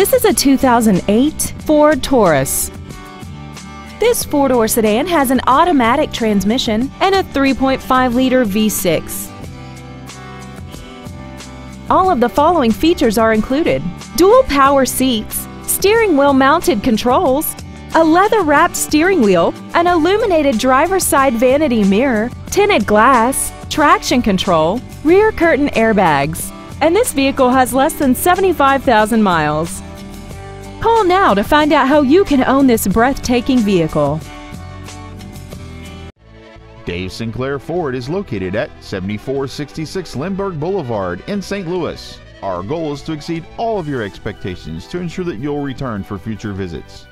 This is a 2008 Ford Taurus. This four-door sedan has an automatic transmission and a 3.5-liter V6. All of the following features are included. Dual power seats, steering wheel mounted controls, a leather-wrapped steering wheel, an illuminated driver's side vanity mirror, tinted glass, traction control, rear curtain airbags, and this vehicle has less than 75,000 miles. Call now to find out how you can own this breathtaking vehicle. Dave Sinclair Ford is located at 7466 Lindbergh Boulevard in St. Louis. Our goal is to exceed all of your expectations to ensure that you'll return for future visits.